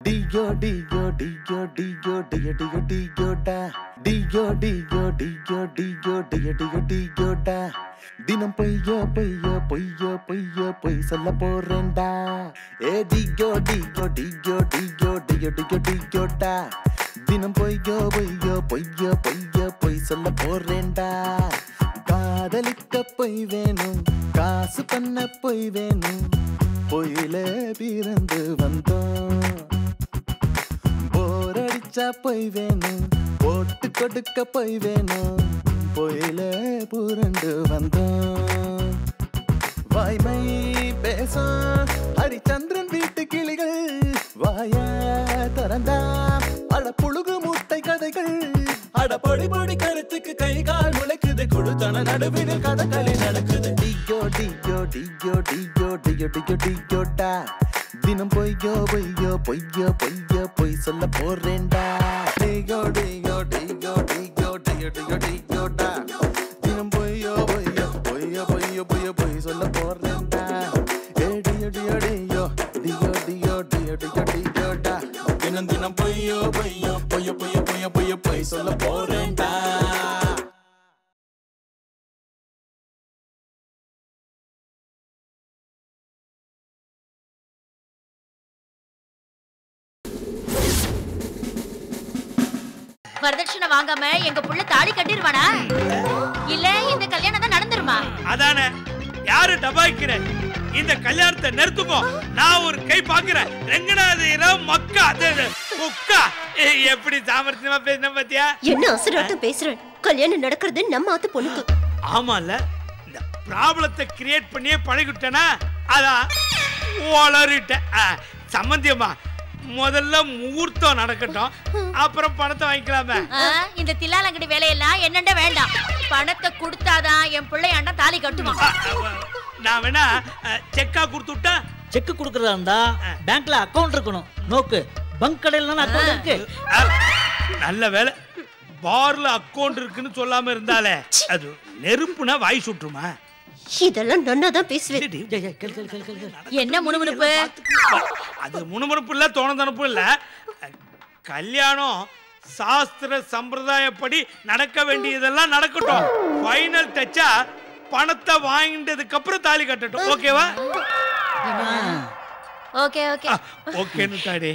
Deo டியோ டியோ டியோ டியோ டியோ டியோடா டியோ டியோ டியோ டியோ டியோ டியோ டியோடா தினம் பொய்யோ பொய்யோ பொய்யோ பொய்யோ பொய் சொல்ல போறேன்டா ஏ டியோ டியோ டியோ டியோ டியோ டியோ டியோடா தினம் பொய்யோ பொய்யோ பொய்யோ பொய்யோ பொய் சொல்ல போறேன்டா காதலிக்க பொய் வேணும் காசு பண்ண பொய் வேணும் பொயில பிறந்து வந்தோம் போர் போய் வேணும். போட்டு கொடுக்க போய் வேணும். போயில புரண்டு வந்தோம். வாய்மை பேசும். ஹரிச்சந்திரன் வீட்டு கிளிகள் வாய திறந்தா. அட புழுகு முட்டை கதைகள். அட பொடி பொடி கருத்துக்கு கை கால் முளைக்குது. குழுத்தன நடுவில் கதகளி நடக்குது. டியோ டியோ டியோ டியோ டியோ டியோ டியோடா தினம் பொய்யோ பொய்யோ பொய்யோ பொய்யோ பொய் சொல்ல போறேன்டா டிகோ டிகோ டிகோ டிகோ டிகோ டிகோ டிகோடா தினம் பொய்யோ பொய்யோ பொய்யோ பொய்யோ பொய்யோ பொய் சொல்ல போறேன்டா ஏ டியோ டியோ டியோ டியோ டியோ டியோ டியோ டிகோடா தினம் தினம் பொய்யோ பொய்யோ பொய்யோ பொய்யோ பொய்யோ பொய்யோ பொய் சொல்ல போறேன்டா வரதட்சணை வாங்காம எங்க புள்ள தாலி கட்டிருவானா? இல்ல இந்த கல்யாணம் தான் நடந்துருமா? அதானே. யாரு டபாய்க்கிற இந்த கல்யாணத்தை நிறுத்துங்க. நான் ஒரு கை பாக்குறேன். ரெங்கநாதீரம் மக்கா. ஏய், எப்படி சாமர்த்தியமா பேசின பாத்தியா? என்ன அசராட்டம் பேசுறேன் கல்யாணம் நடக்கிறது நம்ம ஆத்து பொண்ணுக்கு. ஆமால இந்த ப்ராப்ளத்தை கிரியேட் பண்ணியே பழகிட்டேனா? அதான் வளரிட்டேன் ஆ, சம்மந்தியம்மா முதல்ல முகூர்த்தம் நடக்கட்டும். அப்புறம் பணத்தை வாங்கிக்கலாமே. இந்த தில்லாலங்கடி வேலையெல்லாம் என்னண்ட வேண்டாம். பணத்தை கொடுத்தாதான் என் பிள்ளையாண்ட தாலி ஆ, நான் வேணா செக்கா கொடுத்து விட்டா? செக் கொடுக்கறதா இருந்தா பேங்க்ல அக்கவுண்ட் இருக்கணும். நோக்கு. பங்க் கடையில அக்கவுண்ட் இருக்கு. நல்ல வேலை. பார்ல அக்கவுண்ட் இருக்குன்னு சொல்லாம இருந்தாலே அது நெருப்புனா வாய் சுட்டுருமா இதெல்லாம் நன்னா தான் பேசுவேன். என்ன முணுமுணுப்பு? அது முணுமுணுப்பு இல்ல தோணதனப்பு இல்ல. கல்யாணம் சாஸ்திர சம்பிரதாயப்படி நடக்க வேண்டியதெல்லாம் நடக்கட்டும். ஃபைனல் டச்சா பணத்தை வாங்கிட்டதுக்கு அப்புறம் தாலி கட்டட்டும். ஓகேவா? Okay okay. ஓகேன்னு தாடி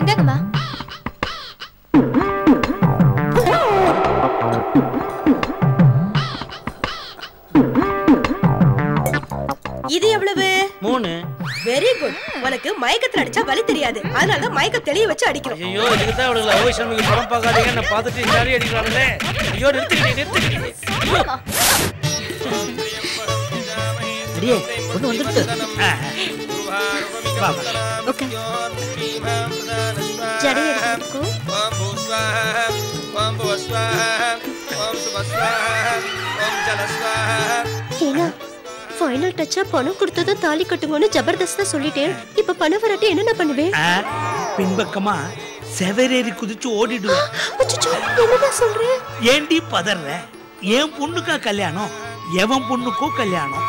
இந்தாங்கம்மா. இது எவ்வளவு? மூணு. வெரி குட் உனக்கு மயக்கத்துல அடிச்சா வலி தெரியாது. அதனால தான் மயக்க தெளிய வச்சு அடிக்கிறோம். ஐயோ இதுக்கு தான் அவளுக்கு அவைஷமிக்கு படம் பார்க்காதீங்க. நான் பார்த்துட்டு மாதிரி அடிக்கிறாங்களே ஐயோ நிறுத்துக்கிட்டே நிறுத்துக்கிட்டே அடியே ஒண்ணு வந்துடுது ஓகே ஜடை எடுத்துக்கோ. ஏன்னா ஃபைனல் டச்சா பணம் கொடுத்ததும் தாலி கட்டுங்கன்னு ஜபர்தஸ்தா சொல்லிட்டேன். இப்ப பணம் வராட்டி என்னென்ன பண்ணுவேன்? பின்பக்கமா செவரேறி குதிச்சு ஓடிடுவேன் என்னடா சொல்றேன் ஏண்டி பதற? என் பொண்ணுக்கா கல்யாணம் எவன் பொண்ணுக்கோ கல்யாணம்.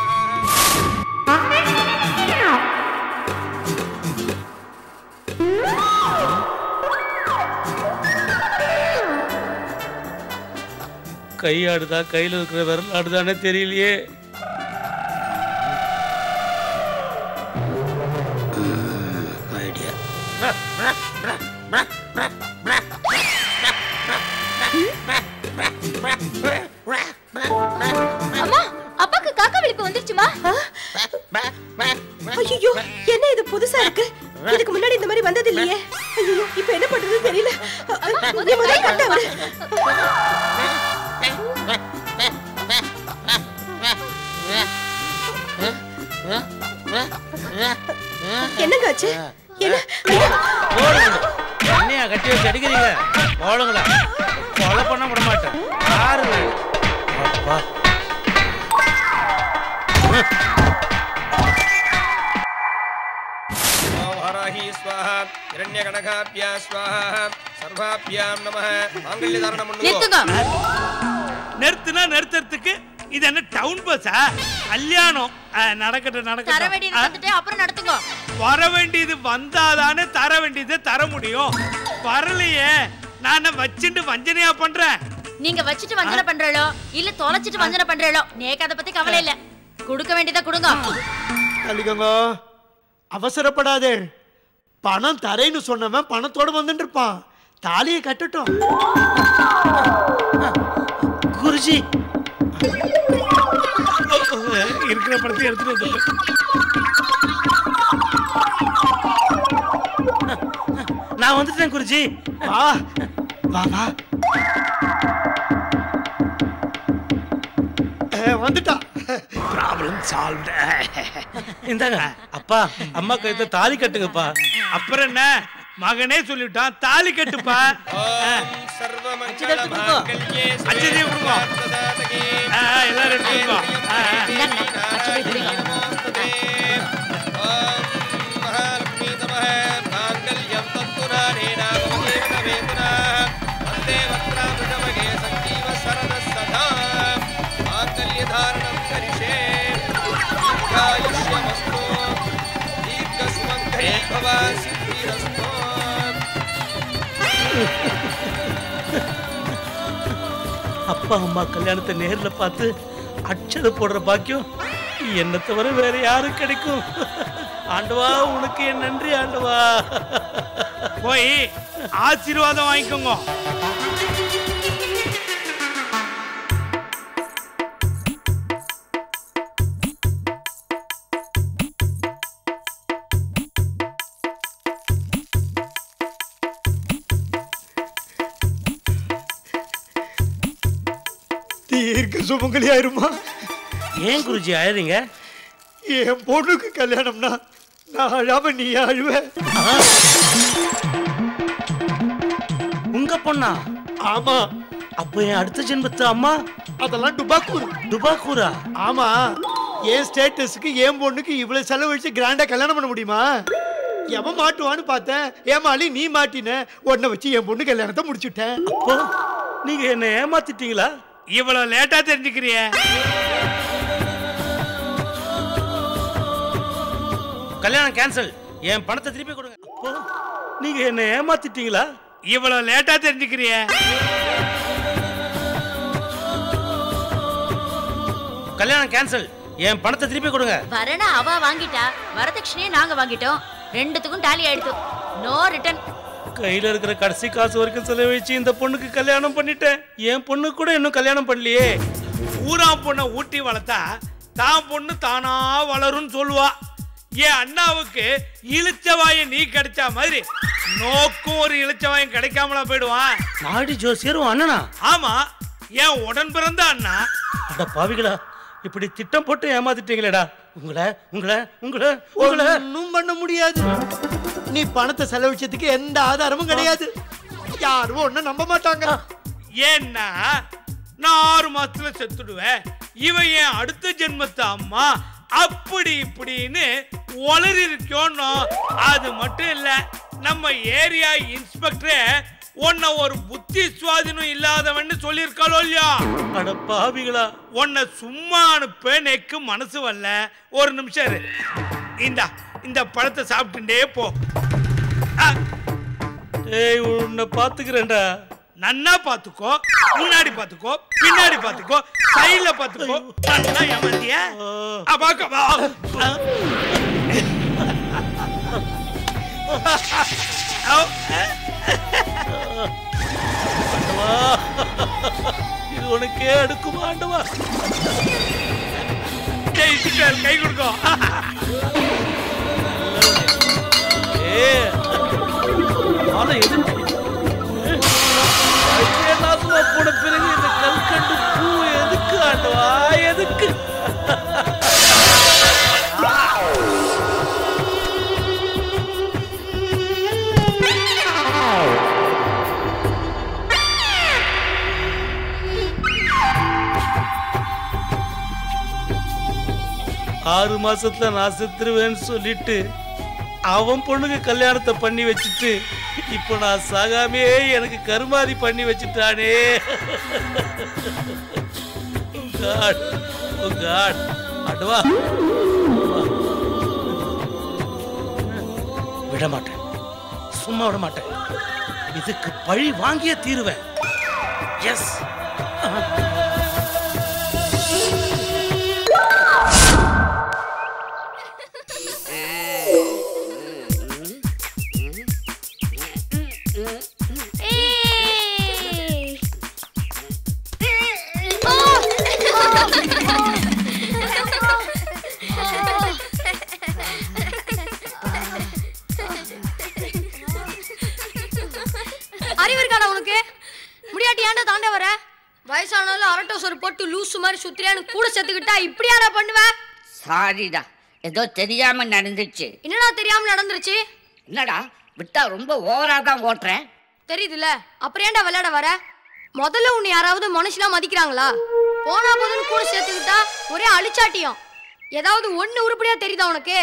கை ஆடுதா? கையில இருக்கிற விரல் ஆடுதானே தெரியலையே. அம்மா அப்பாக்கு காக்கா விழிப்பு வந்துருச்சுமா? ஐயோ என்ன இது புதுசா இருக்கு? இதுக்கு முன்னாடி இந்த மாதிரி வந்தது இல்லையே. ஐயோ இப்ப என்ன பண்றது தெரியல. ஸ்வாஹா நிறுத்துனா நிறுத்துறதுக்கு இது என்ன டவுன் பஸ்ஸா கல்யாணம். நடக்கட்டும் நடக்கட்டும். அப்புறம் நடத்துங்க. வர வேண்டியது வந்தாதானே தர வேண்டியது தர முடியும். வரலையே. நான் வச்சுட்டு வஞ்சனையா பண்றேன்? நீங்க வச்சுட்டு வஞ்சனை பண்றீங்களோ இல்ல தொலைச்சிட்டு வஞ்சனை பண்றீங்களோ நேக்கு அதை பத்தி கவலை இல்ல. கொடுக்க வேண்டியதா கொடுங்க. அவசரப்படாதே. பணம் தரேன்னு சொன்னவன் பணத்தோட வந்துட்டு இருப்பான் தாலியை கட்டட்டும். குருஜி. இருக்கிற படத்தை எடுத்துட்டு வந்து நான் வந்துட்டேன் குருஜி. வா. வா வா. ஏ, வந்துட்டா. ப்ராப்ளம் சால்வ்ட் இந்தாங்க அப்பா அம்மா கழுத்துல தாலி கட்டுங்கப்பா. அப்புறம் என்ன? மகனே சொல்லிட்டான் தாலி கட்டுப்பா. எல்லாரும் அப்பா அம்மா கல்யாணத்தை நேர்ல பார்த்து அச்சதை போடுற பாக்கியம் என்ன தவிர வேற யாரும் கிடைக்கும்? ஆண்டவா உனக்கு என் நன்றி ஆண்டவா. போய் ஆசீர்வாதம் வாங்கிக்கோங்க. தீர்க்க சுமங்கலி ஆயிருமா? ஏன் குருஜி அழறீங்க என் பொண்ணுக்கு கல்யாணம்னா நான் அழாம நீ அழுவ உங்க பொண்ணா? ஆமா. அப்ப என் அடுத்த ஜென்மத்து அம்மா? அதெல்லாம் டுபாக்கூர். துபாக்கூரா ஆமா. என் ஸ்டேட்டஸ்க்கு என் பொண்ணுக்கு இவ்வளவு செலவழிச்சு கிராண்டா கல்யாணம் பண்ண முடியுமா? எவன் மாட்டுவான்னு பார்த்தேன். ஏமாளி நீ மாட்டின. உன்னை வச்சு என் பொண்ணு கல்யாணத்தை முடிச்சுட்டேன். அப்போ நீங்க என்ன ஏமாத்திட்டீங்களா? இவ்வளவு லேட்டா தெரிஞ்சுக்கிறிய? கல்யாணம் கேன்சல் என் பணத்தை திருப்பி கொடுங்க. நீங்க என்ன ஏமாத்திட்டீங்களா? இவ்வளவு லேட்டா தெரிஞ்சுக்கிறிய? கல்யாணம் கேன்சல் என் பணத்தை திருப்பி கொடுங்க. வரனா அவ வாங்கிட்டா. வரதட்சணையை நாங்க வாங்கிட்டோம். ரெண்டுத்துக்கும் டாலி ஆயிடுத்து. நோ ரிட்டர்ன் கையில இருக்கிற கடைசி காசு வரைக்கும் செலவழிச்சு இந்த பொண்ணுக்கு கல்யாணம் பண்ணிட்டேன். என் பொண்ணு கூட இன்னும் கல்யாணம் பண்ணலையே. ஊரா பொண்ணை ஊட்டி வளர்த்தா தான் பொண்ணு தானா வளரும்னு சொல்லுவா. என் அண்ணாவுக்கு இளிச்சவாய நீ கிடைச்ச மாதிரி நோக்கும் ஒரு இளிச்சவாயம் கிடைக்காமலா போயிடுவான். நாடி ஜோசியரும் அண்ணனா? ஆமா என் உடன் பிறந்த அண்ணா. அட பாவிகளா இப்படி திட்டம் போட்டு ஏமாத்திட்டீங்களேடா. உங்களை உங்களை உங்களை உங்களை. ஒன்றும் பண்ண முடியாது. நீ பணத்தை செலவழிச்சதுக்கு எந்த ஆதாரமும் கிடையாது. யாரும் ஒன்னும் நம்ப மாட்டாங்க. ஏன்னா நான் ஆறு மாசத்துல செத்துடுவேன். இவன் என் அடுத்த ஜென்மத்து அம்மா. அப்படி இப்படின்னு உளறி இருக்கோன்னு அது மட்டும் இல்ல நம்ம ஏரியா இன்ஸ்பெக்டரே உன்னை ஒரு புத்தி சுவாதீனம் இல்லாதவன்னு சொல்லியிருக்காளோ இல்லையா? அட பாவிகளா. உன்னை சும்மா அனுப்ப நெக்கு மனசு வரல. ஒரு நிமிஷம் இரு. இந்தா இந்த பழத்தை சாப்பிட்டுட்டே போ. ஏய் உன்னை பாத்துக்கிறேன்டா. நன்னா பாத்துக்கோ முன்னாடி பாத்துக்கோ பின்னாடி பாத்துக்கோ சைடுல பாத்துக்கோ. நல்லா ஏமாந்தியா அபாக்க வா. ஆண்டவா. இது உனக்கே அடுக்குமா ஆண்டவா. கை கொடுக்கோ. ஏ ஆனா எதுக்கு ஆறு மாசத்துல நான் செத்துருவேன்னு சொல்லிட்டு அவன் பொண்ணுக்கு கல்யாணத்தை பண்ணி வச்சுட்டு இப்போ நான் சாகாமே எனக்கு கருமாதி பண்ணி வச்சுட்டானே. ஓ காட் அடவா. விட மாட்டேன் சும்மா விட மாட்டேன் இதுக்கு பழி வாங்கியே தீருவேன். எஸ் சாரிடா ஏதோ தெரியாம நடந்துச்சு. என்னடா தெரியாம நடந்துருச்சு? என்னடா விட்டா ரொம்ப ஓவரா தான் ஓட்டுறேன். தெரியுதுல்ல அப்புறம் ஏன்டா விளையாட வர? முதல்ல உன்னை யாராவது மனுஷனா மதிக்கிறாங்களா? போனா போதுன்னு கூட சேர்த்துக்கிட்டா ஒரே அழிச்சாட்டியம். ஏதாவது ஒண்ணு உருப்படியா தெரியுதா உனக்கு?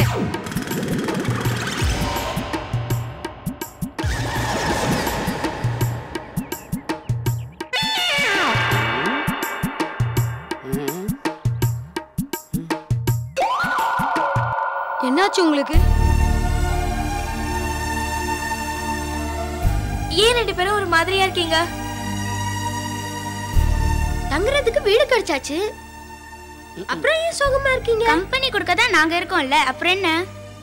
என்னாச்சு உங்களுக்கு? ஏன் ரெண்டு பேரும் ஒரு மாதிரியா இருக்கீங்க? தங்குறதுக்கு வீடு கிடைச்சாச்சு. அப்புறம் ஏன் சோகமா இருக்கீங்க? கம்பெனி கொடுக்க தான் நாங்க இருக்கோம்ல. அப்புறம் என்ன?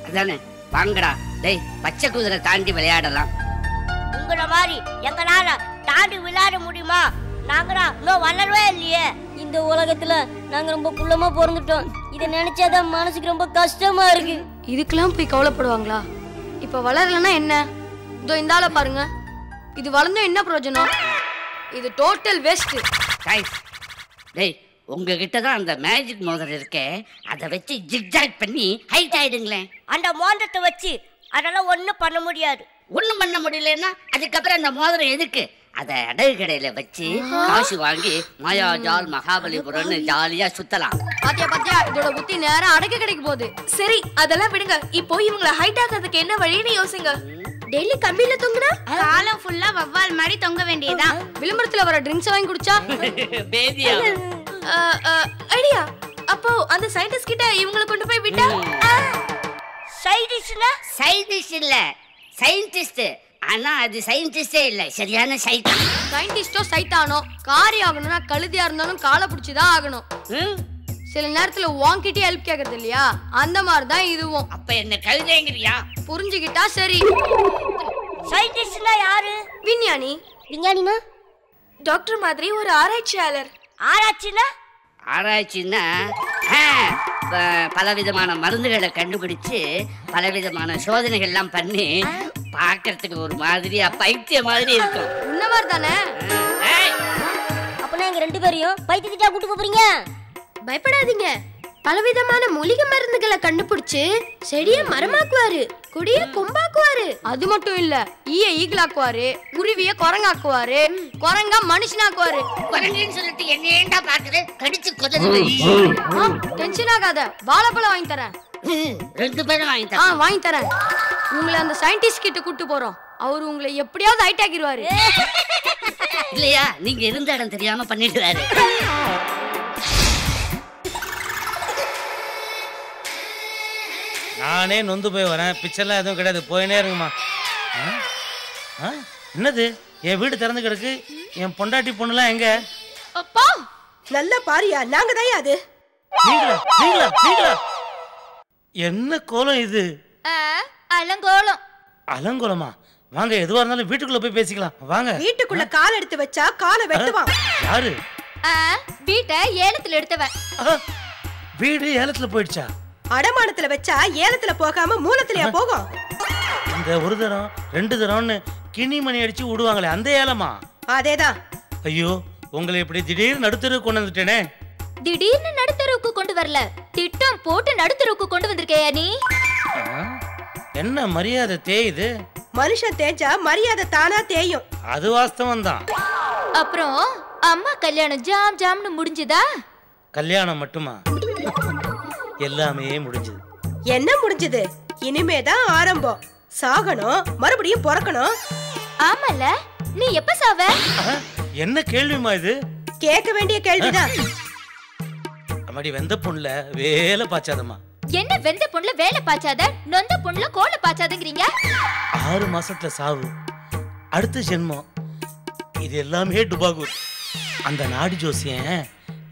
அதானே? வாங்கடா. டேய் பச்சை குதிரை தாண்டி விளையாடலாம். உங்கள மாதிரி எங்களால தாண்டி விளையாட முடியுமா? நாங்கடா இன்னும் வளரவே இல்லையே. இந்த உலகத்துல நாங்க ரொம்ப குள்ளமா பிறந்துட்டோம். இதை நினைச்சாதான் மனசுக்கு ரொம்ப கஷ்டமா இருக்கு. இதுக்கெல்லாம் போய் கவலைப்படுவாங்களா? இப்ப வளரலன்னா என்ன? இதோ இந்த ஆளை பாருங்க. இது வளர்ந்தும் என்ன பிரயோஜனம்? இது டோட்டல் வேஸ்ட் கைஸ் டேய் உங்ககிட்ட தான் அந்த மேஜிக் மோதிரம் இருக்கே. அதை வச்சு ஜிக்ஜாக் பண்ணி ஹைட் ஆயிடுங்களேன். அந்த மோந்திரத்தை வச்சு அதெல்லாம் ஒண்ணும் பண்ண முடியாது. ஒண்ணும் பண்ண முடியலன்னா அதுக்கப்புறம் அந்த மோதிரம் எதுக்கு? அதை அடகு கடையில வச்சு காசு வாங்கி மாயாஜால் மகாபலிபுரம்னு ஜாலியா சுத்தலாம். பாத்தியா பாத்தியா? இதோட புத்தி நேரம் அடக்க கிடைக்க போகுது. சரி அதெல்லாம் விடுங்க. இப்போ இவங்கள ஹைட் ஆக்கிறதுக்கு என்ன வழின்னு யோசிங்க. டெய்லி கம்பியில தொங்குனா? காலம் ஃபுல்லா வவ்வால் மாதிரி தொங்க வேண்டியதான் விளம்பரத்துல வர ட்ரிங்க்ஸ் வாங்கி குடிச்சா? பேதியா. ஐடியா. அப்போ அந்த சயின்டிஸ்ட் கிட்ட இவங்களை கொண்டு போய் விட்டா? சைடிஷ்னா சயின்டிஸ்ட் இல்ல. சயின்டிஸ்ட் ஆனா அது சயின்டிஸ்டே இல்ல. சரியான சைத்தான் சயின்டிஸ்டோ சைத்தானோ? காரி ஆகணும்னா கழுதியா இருந்தாலும் காலை பிடிச்சிதான் ஆகணும். ம்? சில நேரத்துல உன்கிட்டயே ஹெல்ப் கேக்குறது இல்லையா? அந்த மாதிரி தான் இதுவும். அப்ப என்ன கழுதைங்கிறியா? புரிஞ்சுக்கிட்டா சரி. சயின்டிஸ்ட்னா யாரு? விஞ்ஞானி. விஞ்ஞானினா? டாக்டர் மாதிரி ஒரு ஆராய்ச்சியாளர். ஆராய்ச்சினா? ஆராய்ச்சின்னா பலவிதமான மருந்துகளை கண்டுபிடிச்சு பலவிதமான சோதனைகள்லாம் பண்ணி பார்க்கறதுக்கு ஒரு மாதிரியா பைத்திய மாதிரி இருக்கும். உன்னவர் தானே? ஏய், அப்பனா எங்க ரெண்டு பேரையும் பைத்தியத்திட்டா கூட்டு போறீங்க? பயப்படாதீங்க. பலவிதமான மூலிகை மருந்துகளை கண்டுபிடிச்சு செடிய மரமாக்குவாரு கொடிய கொம்பாக்குவாரு. அது மட்டும் இல்ல ஈய ஈகளாக்குவாரு குருவிய குரங்காக்குவாரு குரங்கா மனுஷனாக்குவாரு. குரங்குன்னு சொல்லிட்டு என்ன பாக்குற கடிச்சு டென்ஷன் ஆகாத. வாழைப்பழம் வாங்கி தரேன். ரெண்டு பேரும் வாங்கி ஆ தரேன். வாங்கி தரேன். உங்களை அந்த சயின்டிஸ்ட் கிட்ட கூட்டு போறோம். அவர் உங்களை எப்படியாவது ஹைட் ஆக்கிடுவாரு. இல்லையா? நீங்க இருந்த இடம் தெரியாம பண்ணிடுறாரு. நானே நொந்து போய் வரேன். பிச்செல்லாம் எதுவும் கிடையாது. போயினே இருங்கம்மா? என்னது? என் வீடு திறந்து கிடக்கு. என் பொண்டாட்டி பொண்ணுலாம் எங்க? அப்பா! நல்லா பாரியா? நாங்க தான் அது? நீங்களா? நீங்களா? நீங்களா? என்ன கோலம் இது? அலங்கோலம். அலங்கோலமா? வாங்க எதுவா இருந்தாலும் வீட்டுக்குள்ள போய் பேசிக்கலாம். வாங்க. வீட்டுக்குள்ள கால் எடுத்து வச்சா காலை வெட்டுவான் யாரு? வீட்டை ஏலத்துல எடுத்தவன். வீடு ஏலத்துல போயிடுச்சா? அடமானத்துல வச்சா ஏலத்துல போகாம மூலத்திலயா போகும்? இந்த ஒரு தரம் ரெண்டு தரம்னு கிணி மணி அடிச்சு விடுவாங்களே அந்த ஏலமா? அதேதான். ஐயோ உங்களை இப்படி திடீர்னு நடுத்தரு கொண்டு வந்துட்டேனே. திடீர்னு நடுத்தருவுக்கு கொண்டு வரல. திட்டம் போட்டு நடுத்தருவுக்கு கொண்டு வந்திருக்கையா நீ? என்ன மரியாதை தேயுது? மனுஷன் தேஞ்சா மரியாதை தானா தேயும். அது வாஸ்தவம் தான் அப்புறம் அம்மா கல்யாணம் ஜாம் ஜாம்னு முடிஞ்சுதா? கல்யாணம் மட்டுமா? எல்லாமே முடிஞ்சது. என்ன முடிஞ்சது? இனிமேதான் ஆரம்பம். சாகணும் மறுபடியும் பிறக்கணும். ஆமால நீ எப்ப சாவ? என்ன கேள்விமா இது? கேட்க வேண்டிய கேள்விதான். அம்மாடி வெந்த பொண்ணுல வேலை பாய்ச்சாதம்மா. என்ன வெந்த பொண்ணுல வேலை பாய்ச்சாத? நொந்த பொண்ணுல கோலை பாய்ச்சாதங்கிறீங்க? ஆறு மாசத்துல சாவு. அடுத்த ஜென்மம். இது எல்லாமே டுபாகூர். அந்த நாடி ஜோசியன்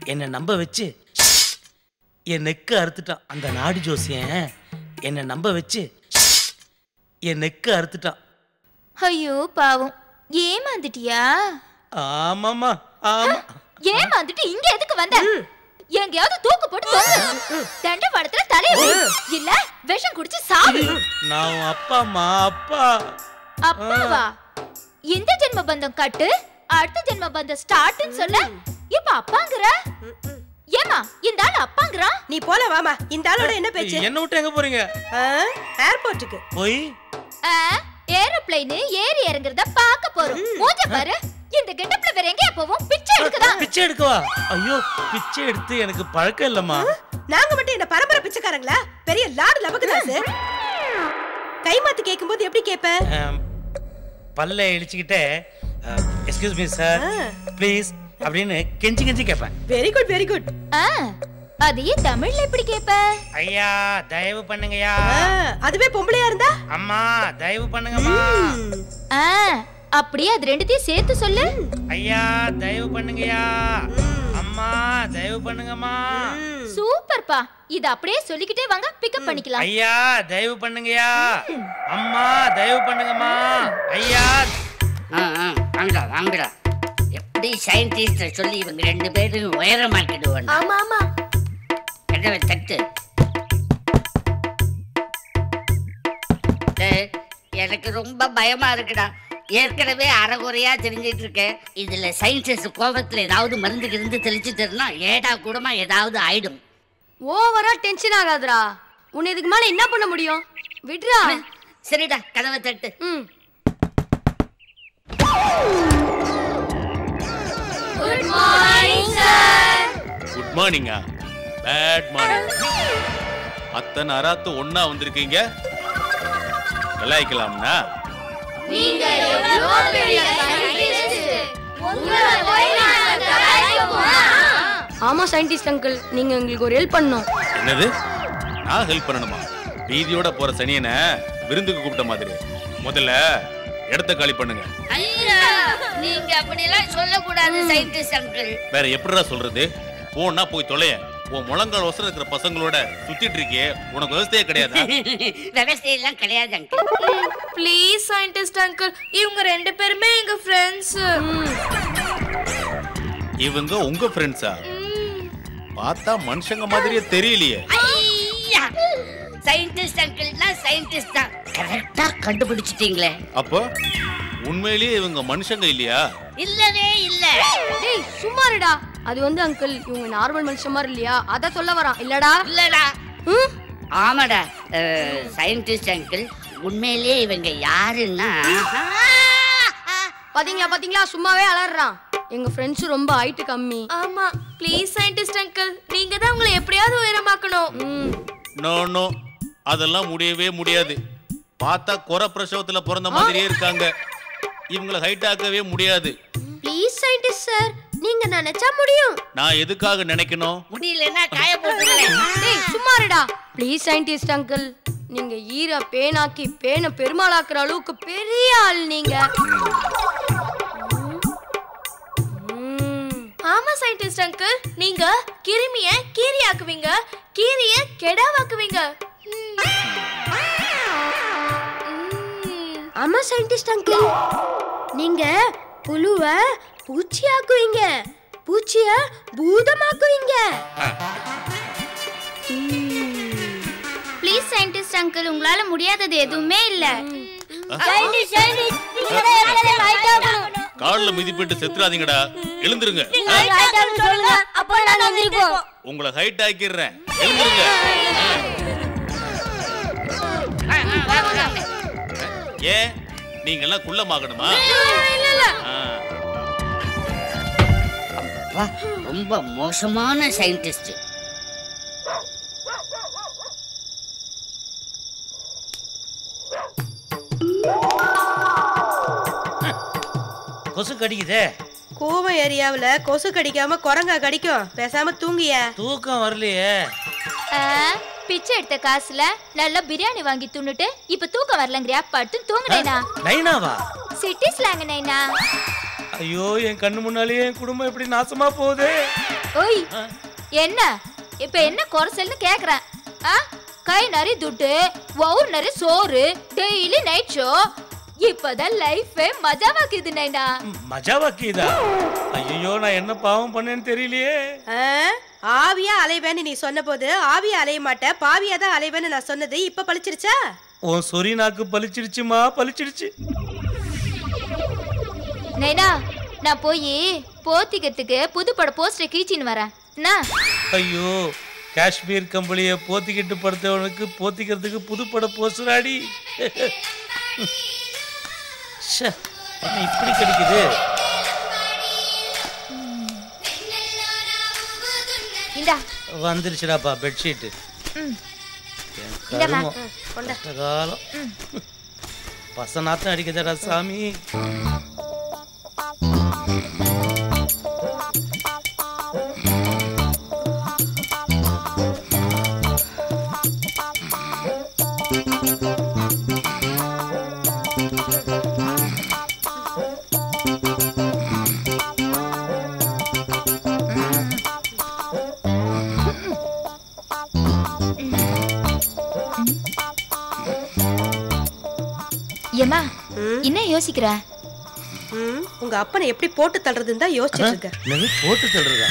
என்னை நம்ப வச்சு என் நெக்கு அறுத்துட்டான். அந்த நாடி ஜோசியன் என்னை நம்ப வச்சு என் நெக்கு அறுத்துட்டான். ஐயோ பாவம். ஏமாந்துட்டியா? ஆமாமா ஆமா. ஏமாந்துட்டு இங்க எதுக்கு வந்த? எங்கேயாவது தூக்கு போட்டு தொங்கு தண்டவாளத்துல தலைய. இல்ல விஷம் குடிச்சு சாவு. நான் அப்பா அம்மா அப்பா. அப்பாவா? இந்த ஜென்ம பந்தம் கட்டு அடுத்த ஜென்ம பந்தம் ஸ்டார்ட்னு சொல்ல இப்ப அப்பாங்கற? ஏமா இந்த ஆள் நீ போல வாமா. இந்த ஆளோட என்ன பேச்சு? என்ன விட்டு எங்க போறீங்க? ஏர்போர்ட்டுக்கு போய்? ஏரோப்ளேன் ஏறி இறங்குறத பாக்க போறோம். மூஞ்ச பாரு. இந்த கெட்டப்ல வேற எங்கேயா போவோம்? பிச்சை எடுக்கதா பிச்சை எடுக்கவா? ஐயோ பிச்சை எடுத்து எனக்கு பழக்கம் இல்லம்மா. நாங்க மட்டும் என்ன பரம்பரை பிச்சைக்காரங்களா? பெரிய லாடு லபக்குதாசு. கை மாத்து கேக்கும்போது எப்படி கேப்ப? பல்ல இழிச்சுக்கிட்டே எக்ஸ்கியூஸ் மீ சார் ப்ளீஸ் அப்படின்னு கெஞ்சி கெஞ்சி கேட்பேன் வெரி குட் வெரி குட் அதையே தமிழ்ல எப்படி கேப்ப? ஐயா தயவு பண்ணுங்கய்யா. அதுவே பொம்பளையா இருந்தா? அம்மா தயவு பண்ணுங்கம்மா. ஆ, அப்படியே அது ரெண்டுத்தையும் சேர்த்து சொல்லு. ஐயா தயவு பண்ணுங்கய்யா. அம்மா தயவு பண்ணுங்கம்மா. சூப்பர்ப்பா. இது அப்படியே சொல்லிக்கிட்டே வாங்க பிக்கப் பண்ணிக்கலாம். ஐயா தயவு பண்ணுங்கய்யா. அம்மா தயவு பண்ணுங்கம்மா. ஐயா. வாங்கடா வாங்கடா. எப்படி சயின்டிஸ்ட சொல்லி இவங்க ரெண்டு பேரும் உயரமாக்கிடுவோம் ஆமா ஆமா. கதவை தட்டு. எனக்கு ரொம்ப பயமா இருக்குடா. ஏற்கனவே அறகுறையா தெரிஞ்சிட்டு இருக்கேன். இதுல சயின்டிஸ்ட் கோபத்துல ஏதாவது மருந்து கிருந்து தெளிச்சு தரனா ஏடா கூடமா ஏதாவது ஆயிடும். ஓவரா டென்ஷன் ஆகாதடா. உன்னை இதுக்கு மேல என்ன பண்ண முடியும்? விட்றா. சரிடா கதவை தட்டு. ம். குட் மார்னிங் சார் குட் மார்னிங்கா பேட் மார்னிங் அத்தனை அராத்து ஒண்ணா வந்திருக்கீங்க? கலாய்க்கலாம்னா நீங்க எவ்வளவு பெரிய? ஆமா சயின்டிஸ்ட் அங்கிள் நீங்க எங்களுக்கு ஒரு ஹெல்ப் பண்ணணும். என்னது? நான் ஹெல்ப் பண்ணணுமா? பீதியோட போற சனியனை விருந்துக்கு கூப்பிட்ட மாதிரி. முதல்ல இடத்த காலி பண்ணுங்க. ஐயா நீங்க அப்படிலாம் சொல்லக்கூடாது சயின்டிஸ்ட் அங்கிள் வேற எப்படிடா சொல்றது? போனா போய் தொலைய உன் முழங்கால் வசரம் இருக்கிற பசங்களோட சுத்திட்டு இருக்கியே உனக்கு விவசாயே கிடையாதா? விவசாயெல்லாம் கிடையாது அங்கிள் ப்ளீஸ் சயின்டிஸ்ட் அங்கிள் இவங்க ரெண்டு பேருமே எங்க ஃப்ரெண்ட்ஸ் இவங்க உங்க ஃப்ரெண்ட்ஸா பார்த்தா மனுஷங்க மாதிரியே தெரியலையே. ஐயா சயின்டிஸ்ட் அங்கிள்னா சயின்டிஸ்ட் தான். கரெக்டா கண்டுபிடிச்சிட்டீங்களே. அப்போ உண்மையிலேயே இவங்க மனுஷங்க இல்லையா? இல்லவே இல்ல. டேய் சும்மா இருடா. அது வந்து அங்கிள் இவங்க நார்மல் மனுஷன் மாதிரி இல்லையா? அத சொல்ல வரான். இல்லடா. இல்லடா. ஆமாடா. சயின்டிஸ்ட் அங்கிள் உண்மையிலேயே இவங்க யாருன்னா? பாத்தீங்களா பாத்தீங்களா? சும்மாவே அலறான். எங்க ஃப்ரெண்ட்ஸ் ரொம்ப ஹைட் கம்மி. ஆமா. ப்ளீஸ் சயின்டிஸ்ட் அங்கிள் நீங்க தான் உங்களை எப்படியாவது உயரமாக்கணும். நோ நோ அதெல்லாம் முடியவே முடியாது. பார்த்தா குறை பிரசவத்துல பிறந்த மாதிரியே இருக்காங்க. இவங்கள ஹைட் ஆக்கவே முடியாது. ப்ளீஸ் சயின்டிஸ்ட் சார் நீங்க நினைச்சா முடியும். நான் எதுக்காக நினைக்கணும்? முடியலன்னா காய போட்டுக்கிறேன். டேய் சும்மா இருடா. ப்ளீஸ் சயின்டிஸ்ட் அங்கிள் நீங்க ஈர பேனாக்கி பேனை பெருமாளாக்குற அளவுக்கு பெரிய ஆள் நீங்க. ஆமா சயின்டிஸ்ட் அங்கிள் நீங்க கிருமிய கீரியாக்குவீங்க. கீரிய கெடாவாக்குவீங்க. ஆமா சயின்டிஸ்ட் அங்கிள் நீங்க புழுவ பூச்சியாக்குவீங்க. பூச்சிய பூதமாக்குவீங்க. ப்ளீஸ் சயின்டிஸ்ட் அங்கிள் உங்களால முடியாதது எதுவுமே இல்ல. கால்ல மிதிப்பிட்டு செத்துறாதீங்கடா. எழுந்துருங்க. உங்களை ஹைட் ஆக்கிடுறேன். எழுந்துருங்க. ஏன்? நீங்க எல்லாம் குள்ளமாகணுமா? ஆ. அப்பா, ரொம்ப மோசமான சயின்டிஸ்ட். கொசு கடிக்குதே. கூவ ஏரியாவுல கொசு கடிக்காம குரங்கா கடிக்கும். பேசாம தூங்கிய. தூக்கம் வரலையே. பிச்சை எடுத்த காசுல நல்ல பிரியாணி வாங்கி துண்ணுட்டு இப்ப தூக்கம் வரலங்கிறியா? படுத்து தூங்குனேனா? நைனாவா? சிட்டி ஸ்லாங் நைனா ஐயோ என் கண்ணு முன்னாலேயே என் குடும்பம் எப்படி நாசமா போகுது? ஓய் என்ன? இப்ப என்ன குறைச்சல்னு கேக்குறேன். ஆ? கை நிறைய துட்டு ஒவ்வொரு நிறைய சோறு டெய்லி நைட் ஷோ இப்பதான் லைஃபே மஜாவாக்குது நைனா மஜாவாக்கிதா? ஐயோ நான் என்ன பாவம் பண்ணேன்னு தெரியலையே. ஆ, ஆவியா அலைவேன்னு நீ சொன்ன போது ஆவியா அலைய மாட்ட பாவியா தான் அலைவேன்னு நான் சொன்னது இப்ப பழிச்சிருச்சா? உன் சொறி நாக்கு பளிச்சிடுச்சுமா பளிச்சிடுச்சு நைனா நான் போய் போத்திக்கிறதுக்கு புது பட போஸ்டர் கீச்சின்னு வரேன். என்ன ஐயோ காஷ்மீர் கம்பளியை போத்திக்கிட்டு படுத்தவனுக்கு போத்திக்கிறதுக்கு புதுப்பட ச்சே, என்ன இப்படி கிடைக்குது? வந்துருச்சுடாப்பா பெட்ஷீட்டு ம். என் இந்தாம்மா. கருமம். ம், கொண்டா. கஷ்டகாலம். ம். பசநாத்தம் அடிக்குதுடா சாமி. என்ன யோசிக்கிற? ம், உங்க அப்பனை எப்படி போட்டு தள்ளுறதுன்னு தான் யோசிச்சுட்டு இருக்கேன். போட்டு தள்ளுறதா?